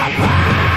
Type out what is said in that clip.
Goodbye!